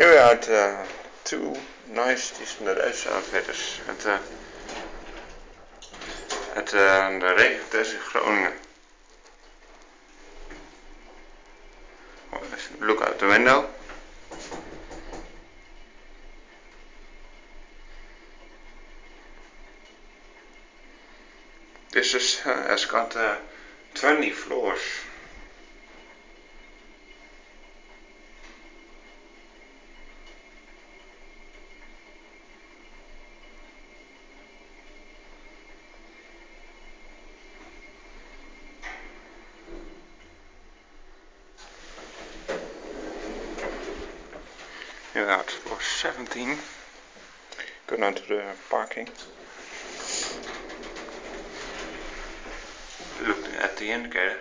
Here we are uh, two Nice, die outfitters het. Eh, het, uh, het uh, de in Groningen. Look out the window. This is, uh, has got uh, 20 floors. Here out for 17. Go down to the parking. Look at the indicator.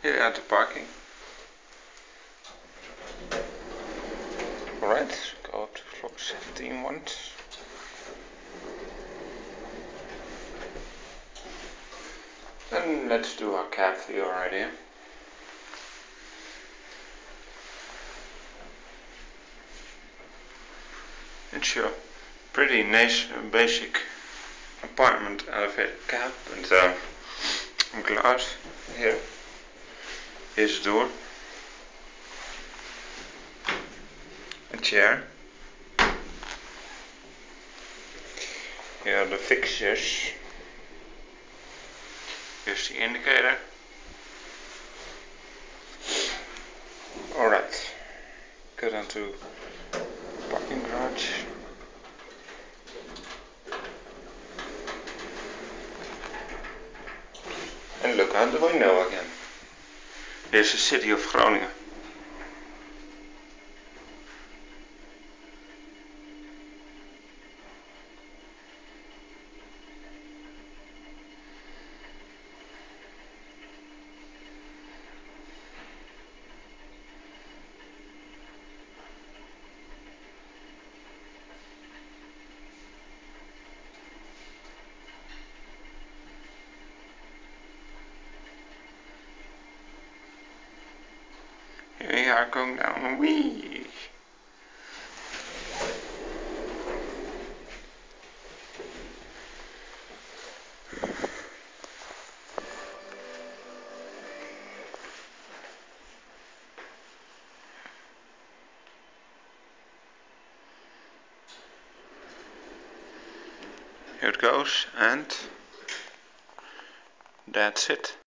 Here at the parking. Alright, go up to floor 17 once. And let's do our cab view here. It's your pretty nice basic apartment elevator cab and uh, glass here is door, a chair, are the fixtures, here's the indicator, alright, go down to parking garage. And look out the window again. The city of Groningen. Here we are going down. Wee. Here it goes and that's it.